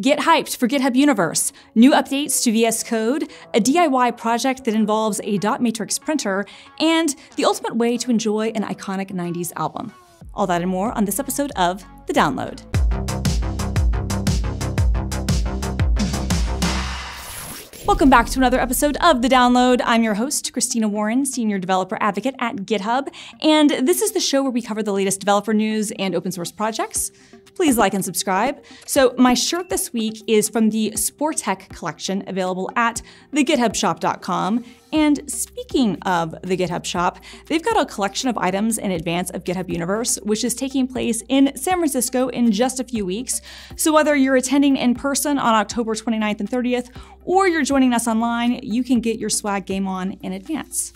Get hyped for GitHub Universe, new updates to VS Code, a DIY project that involves a dot matrix printer, and the ultimate way to enjoy an iconic 90s album. All that and more on this episode of The Download. Welcome back to another episode of The Download. I'm your host, Christina Warren, Senior Developer Advocate at GitHub, and this is the show where we cover the latest developer news and open source projects please like and subscribe. So my shirt this week is from the Sportech collection available at thegithubshop.com. And speaking of the GitHub shop, they've got a collection of items in advance of GitHub Universe, which is taking place in San Francisco in just a few weeks. So whether you're attending in person on October 29th and 30th, or you're joining us online, you can get your swag game on in advance.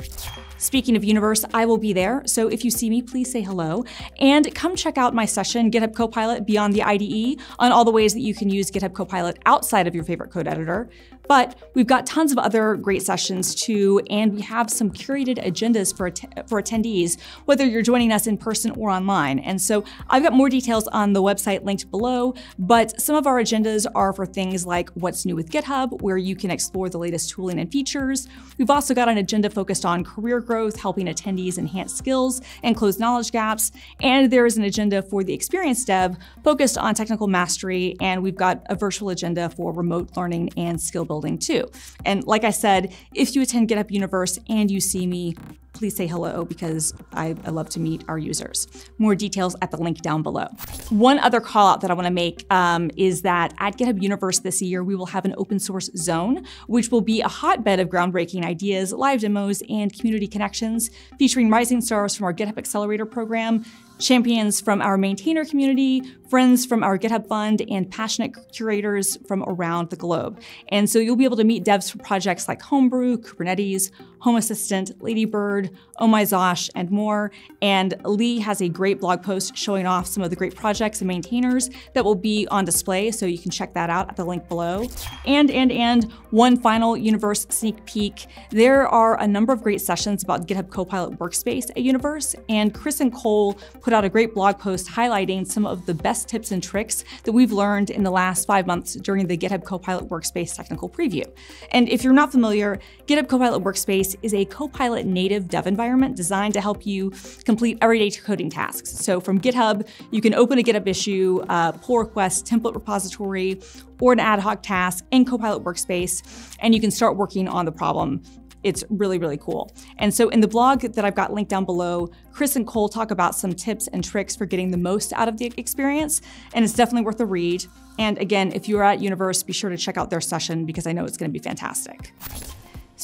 Speaking of Universe, I will be there, so if you see me, please say hello. And come check out my session, GitHub Copilot Beyond the IDE, on all the ways that you can use GitHub Copilot outside of your favorite code editor. But we've got tons of other great sessions too, and we have some curated agendas for, att for attendees, whether you're joining us in person or online. And so I've got more details on the website linked below, but some of our agendas are for things like what's new with GitHub, where you can explore the latest tooling and features. We've also got an agenda focused on career growth, helping attendees enhance skills and close knowledge gaps. And there is an agenda for the experienced dev focused on technical mastery, and we've got a virtual agenda for remote learning and skill building building too. And like I said, if you attend GitHub Universe and you see me, please say hello because I, I, love to meet our users. More details at the link down below. One other call out that I want to make um, is that at GitHub Universe this year, we will have an open source zone, which will be a hotbed of groundbreaking ideas, live demos, and community connections featuring rising stars from our GitHub Accelerator program, champions from our maintainer community, friends from our GitHub Fund, and passionate curators from around the globe. And so you'll be able to meet devs for projects like Homebrew, Kubernetes, Home Assistant, Ladybird, Oh My Zsh, and more. And Lee has a great blog post showing off some of the great projects and maintainers that will be on display, so you can check that out at the link below. And, and, and one final Universe sneak peek. There are a number of great sessions about GitHub Copilot Workspace at Universe, and Chris and Cole put out a great blog post highlighting some of the best tips and tricks that we've learned in the last five months during the GitHub Copilot Workspace technical preview. And if you're not familiar, GitHub Copilot Workspace is a Copilot native dev environment designed to help you complete everyday coding tasks. So from GitHub, you can open a GitHub issue, uh, a pull request, template repository, or an ad hoc task in Copilot Workspace, and you can start working on the problem it's really, really cool. And so in the blog that I've got linked down below, Chris and Cole talk about some tips and tricks for getting the most out of the experience, and it's definitely worth a read. And again, if you're at Universe, be sure to check out their session because I know it's going to be fantastic.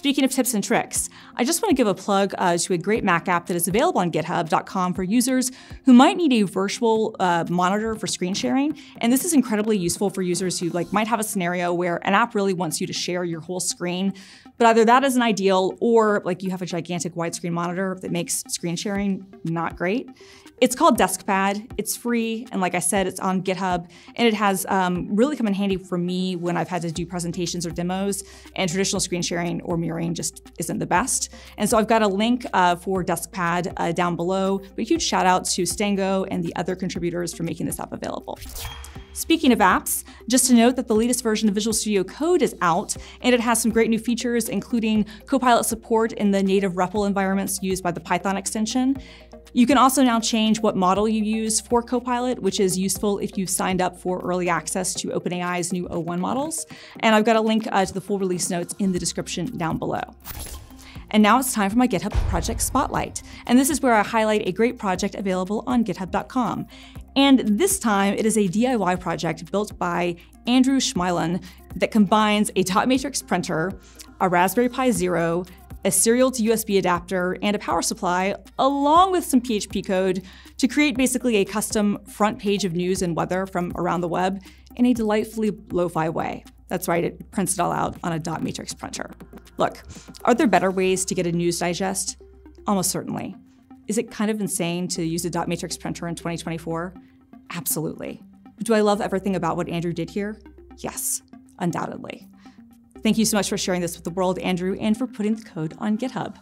Speaking of tips and tricks, I just want to give a plug uh, to a great Mac app that is available on github.com for users who might need a virtual uh, monitor for screen sharing. And this is incredibly useful for users who like might have a scenario where an app really wants you to share your whole screen, but either that isn't ideal or like you have a gigantic widescreen monitor that makes screen sharing not great. It's called DeskPad. It's free, and like I said, it's on GitHub, and it has um, really come in handy for me when I've had to do presentations or demos, and traditional screen sharing or mirroring just isn't the best. And so I've got a link uh, for DeskPad uh, down below, but a huge shout out to Stengo and the other contributors for making this app available. Speaking of apps, just to note that the latest version of Visual Studio Code is out, and it has some great new features, including Copilot support in the native REPL environments used by the Python extension. You can also now change what model you use for Copilot, which is useful if you've signed up for early access to OpenAI's new O1 models. And I've got a link uh, to the full release notes in the description down below. And now it's time for my GitHub Project Spotlight. And this is where I highlight a great project available on github.com. And this time it is a DIY project built by Andrew Schmelyun that combines a dot matrix printer, a Raspberry Pi Zero, a serial to USB adapter, and a power supply, along with some PHP code to create basically a custom front page of news and weather from around the web in a delightfully lo-fi way. That's right, it prints it all out on a dot matrix printer. Look, are there better ways to get a news digest? Almost certainly. Is it kind of insane to use a dot matrix printer in 2024? Absolutely. Do I love everything about what Andrew did here? Yes, undoubtedly. Thank you so much for sharing this with the world, Andrew, and for putting the code on GitHub.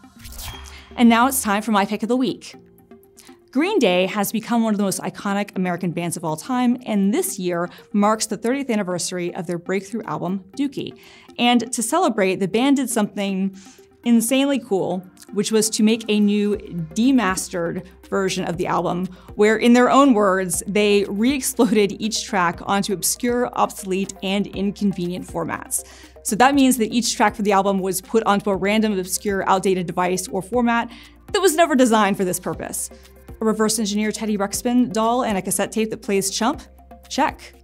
And now it's time for my pick of the week. Green Day has become one of the most iconic American bands of all time, and this year marks the 30th anniversary of their breakthrough album, Dookie. And to celebrate, the band did something insanely cool, which was to make a new demastered version of the album, where, in their own words, they re exploded each track onto obscure, obsolete, and inconvenient formats. So that means that each track for the album was put onto a random, obscure, outdated device or format that was never designed for this purpose. A reverse engineered Teddy Ruxpin doll and a cassette tape that plays Chump? Check.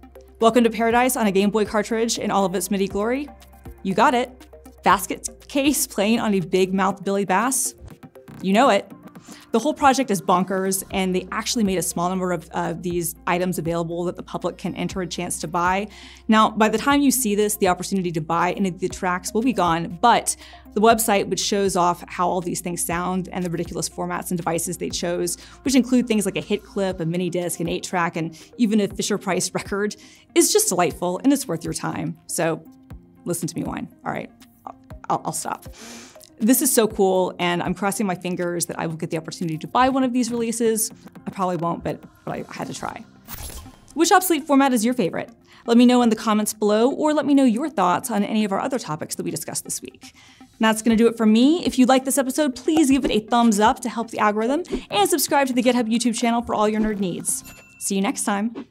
Welcome to Paradise on a Game Boy cartridge in all of its MIDI glory? You got it. Basket case playing on a big mouth Billy Bass? You know it. The whole project is bonkers, and they actually made a small number of uh, these items available that the public can enter a chance to buy. Now, by the time you see this, the opportunity to buy any of the tracks will be gone, but the website, which shows off how all these things sound and the ridiculous formats and devices they chose, which include things like a hit clip, a mini disc, an 8 track, and even a Fisher Price record, is just delightful and it's worth your time. So listen to me whine. All right, I'll, I'll stop. This is so cool, and I'm crossing my fingers that I will get the opportunity to buy one of these releases. I probably won't, but, but I had to try. Which obsolete format is your favorite? Let me know in the comments below, or let me know your thoughts on any of our other topics that we discussed this week. And that's going to do it for me. If you like this episode, please give it a thumbs up to help the algorithm, and subscribe to the GitHub YouTube channel for all your nerd needs. See you next time.